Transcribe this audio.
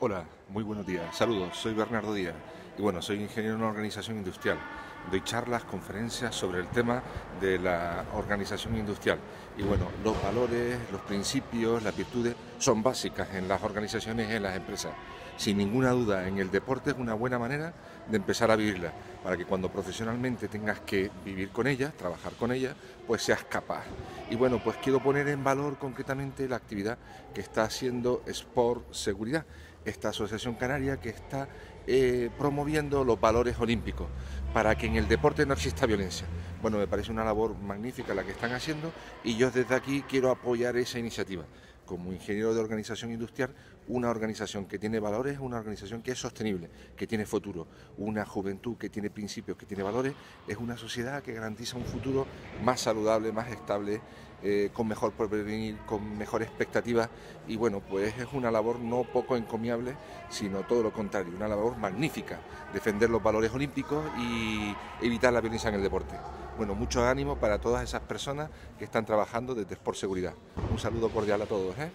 Hola, muy buenos días. Saludos, soy Bernardo Díaz y bueno, soy ingeniero en organización industrial. Doy charlas, conferencias sobre el tema de la organización industrial. Y bueno, los valores, los principios, las virtudes son básicas en las organizaciones y en las empresas. Sin ninguna duda, en el deporte es una buena manera de empezar a vivirla, para que cuando profesionalmente tengas que vivir con ella, trabajar con ella, pues seas capaz. Y bueno, pues quiero poner en valor concretamente la actividad que está haciendo Sport Seguridad esta Asociación Canaria que está eh, promoviendo los valores olímpicos para que en el deporte no exista violencia. Bueno, me parece una labor magnífica la que están haciendo y yo desde aquí quiero apoyar esa iniciativa. Como ingeniero de organización industrial, una organización que tiene valores, una organización que es sostenible, que tiene futuro, una juventud que tiene principios, que tiene valores, es una sociedad que garantiza un futuro más saludable, más estable, eh, con mejor porvenir, con mejor expectativas y bueno, pues es una labor no poco encomiable, sino todo lo contrario, una labor magnífica, defender los valores olímpicos y evitar la violencia en el deporte. Bueno, mucho ánimo para todas esas personas que están trabajando desde Sport Seguridad. Un saludo cordial a todos. ¿eh?